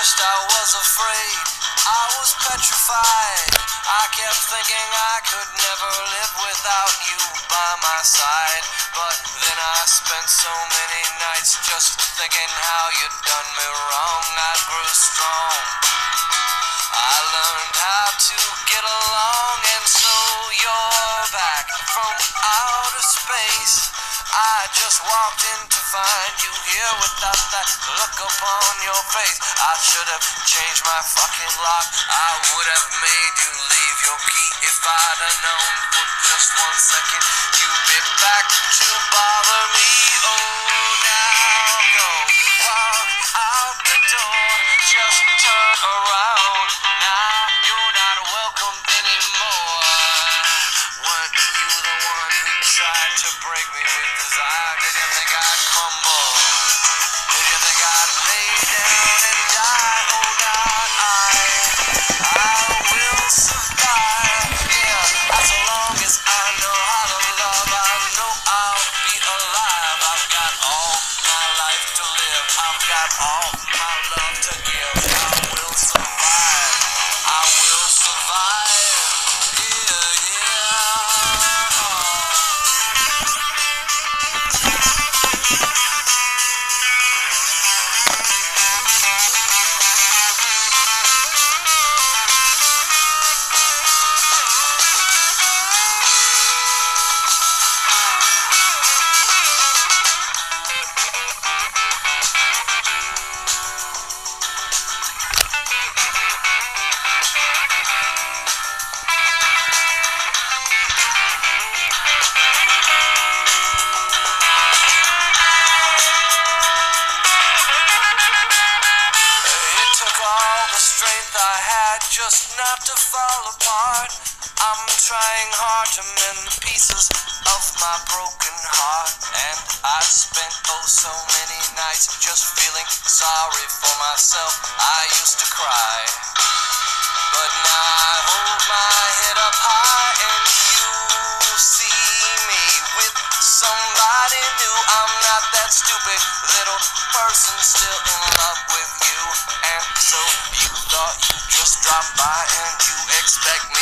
first I was afraid, I was petrified. I kept thinking I could never live without you by my side. But then I spent so many nights just thinking how you'd done me wrong. I just walked in to find you here without that look upon your face. I should have changed my fucking lock. I would have made you leave your key if I'd have known for just one second you'd be back to bother me. Oh, now go walk out the door. Just all just not to fall apart. I'm trying hard to mend the pieces of my broken heart. And I spent oh so many nights just feeling sorry for myself. I used to cry. But now I hold my head up high and you see me with somebody new. I'm not that stupid little person still in love with you. And so you thought you'd just drop by and you expect me